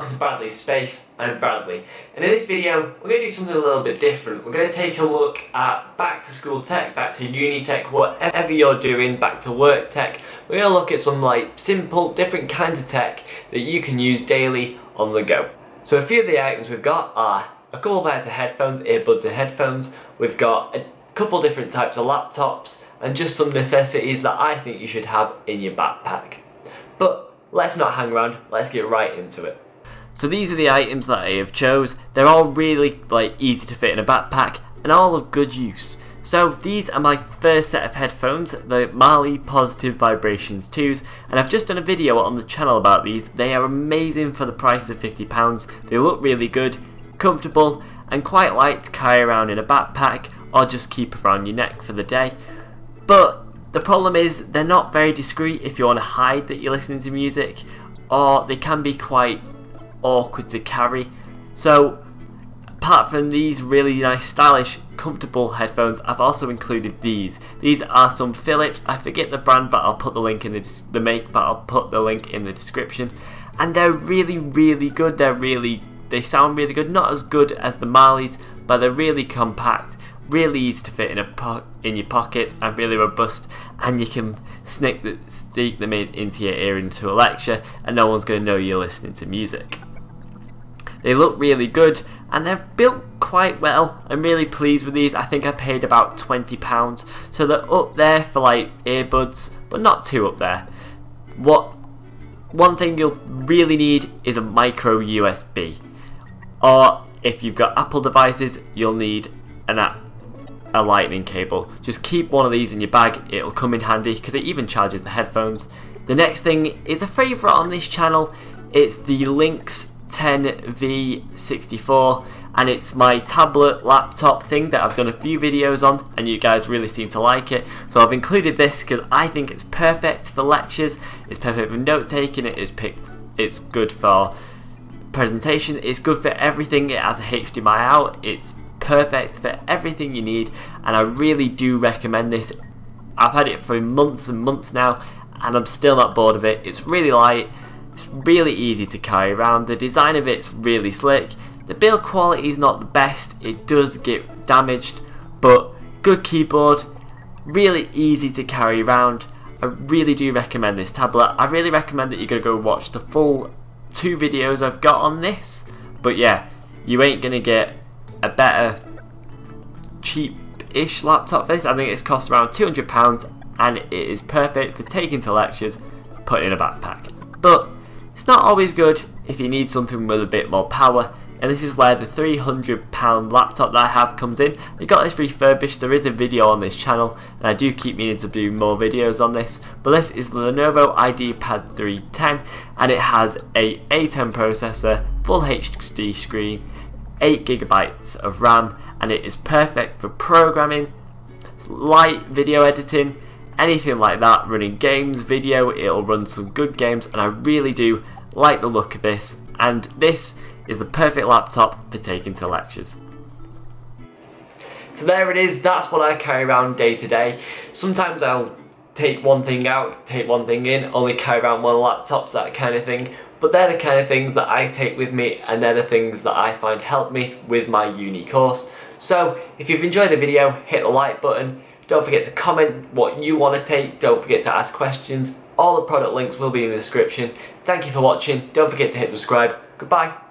This is Bradley's Space, I'm Bradley, and in this video we're going to do something a little bit different. We're going to take a look at back to school tech, back to uni tech, whatever you're doing, back to work tech. We're going to look at some like simple, different kinds of tech that you can use daily on the go. So a few of the items we've got are a couple pairs of headphones, earbuds and headphones. We've got a couple different types of laptops and just some necessities that I think you should have in your backpack. But let's not hang around, let's get right into it. So these are the items that I have chose. They're all really like easy to fit in a backpack and all of good use. So these are my first set of headphones, the Marley Positive Vibrations 2s, and I've just done a video on the channel about these. They are amazing for the price of £50. They look really good, comfortable, and quite light to carry around in a backpack or just keep around your neck for the day. But the problem is they're not very discreet if you want to hide that you're listening to music, or they can be quite awkward to carry. So apart from these really nice stylish comfortable headphones I've also included these. These are some Philips. I forget the brand but I'll put the link in the, the make but I'll put the link in the description. And they're really really good. They're really they sound really good. Not as good as the Marleys but they're really compact really easy to fit in a in your pockets and really robust. And you can sneak, the, sneak them in into your ear into a lecture and no one's going to know you're listening to music they look really good and they're built quite well. I'm really pleased with these. I think I paid about £20. So they're up there for like earbuds, but not too up there. What one thing you'll really need is a micro USB. Or if you've got Apple devices, you'll need an app a lightning cable. Just keep one of these in your bag, it'll come in handy because it even charges the headphones. The next thing is a favourite on this channel, it's the Linx 10V64 and it's my tablet laptop thing that I've done a few videos on and you guys really seem to like it. So I've included this because I think it's perfect for lectures it's perfect for note taking it is picked it's good for presentation it's good for everything it has a HDMI out it's perfect for everything you need and I really do recommend this. I've had it for months and months now and I'm still not bored of it. It's really light it's really easy to carry around. The design of it's really slick. The build quality is not the best. It does get damaged, but good keyboard. Really easy to carry around. I really do recommend this tablet. I really recommend that going to go watch the full two videos I've got on this. But yeah, you ain't going to get a better cheap-ish laptop for this. I think it's cost around £200 and it is perfect for taking to lectures, put in a backpack. It's not always good if you need something with a bit more power and this is where the £300 laptop that I have comes in. I got this refurbished, there is a video on this channel and I do keep meaning to do more videos on this but this is the Lenovo IdeaPad 310 and it has a A10 processor, full HD screen, 8GB of RAM and it is perfect for programming, light video editing anything like that, running games, video, it'll run some good games and I really do like the look of this and this is the perfect laptop for taking to lectures. So there it is, that's what I carry around day to day. Sometimes I'll take one thing out, take one thing in, only carry around one laptop, that kind of thing. But they're the kind of things that I take with me and they're the things that I find help me with my uni course. So if you've enjoyed the video, hit the like button. Don't forget to comment what you want to take. Don't forget to ask questions. All the product links will be in the description. Thank you for watching. Don't forget to hit subscribe. Goodbye.